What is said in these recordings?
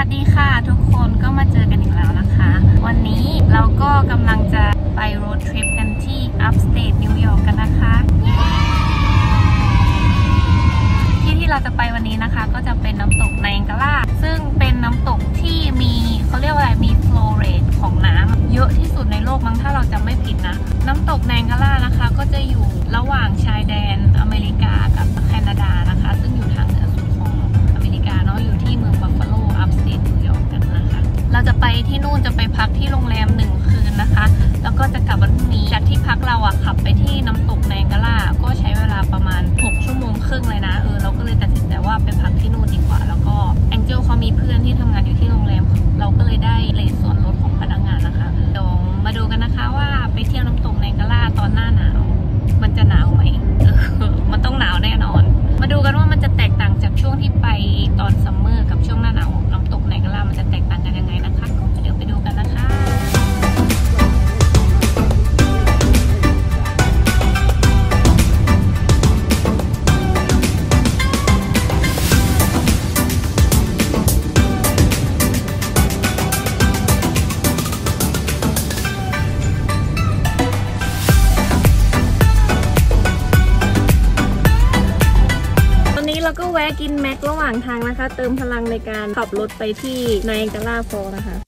วัสดีค่ะทุกคนก็มาเจอกันอีกแล้วนะคะ วันนี้เราก็กำลังจะไปโรดทริปกันที่ upstate นิวยอร์กกันนะคะ ที่ที่เราจะไปวันนี้นะคะก็จะเป็นน้ำตกไนแองการาซึ่งเป็นน้ำตกที่มีเขาเรียกว่าอะไรมี flow rate ของน้ำเยอะที่สุดในโลกมั้งถ้าเราจำไม่ผิดนะ น้ำตกไนแองการานะคะ ก็จะอยู่ระหว่างชายแดน ที่นู่นจะไปพักที่โรงแรมหนึ่งคืนนะคะ แล้วก็จะกลับวันพรุ่งนี้จากที่พักเราอะขับไปที่ ก็แวะกินแม็กระหว่างทางนะคะ เติมพลังในการขับรถไปที่ไนแองการาฟอนะคะ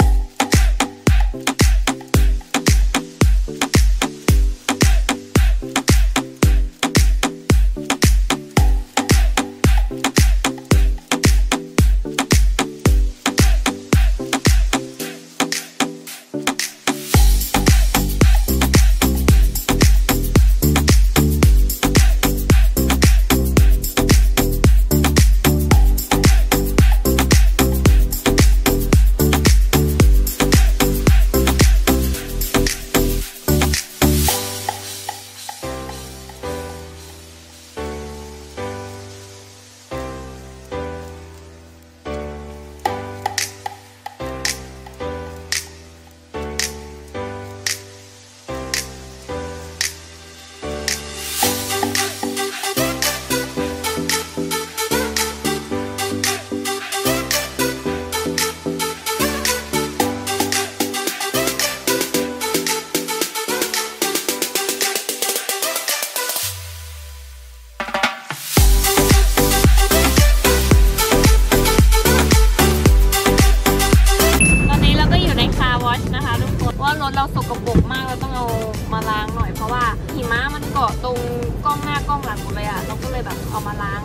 ว่ารถเราสกปรกมากเราต้องเอามาล้างหน่อยเพราะว่าหิมะมันเกาะตรงกล้องหน้ากล้องหลังหมดเลยอะเราก็เลยแบบเอามาล้าง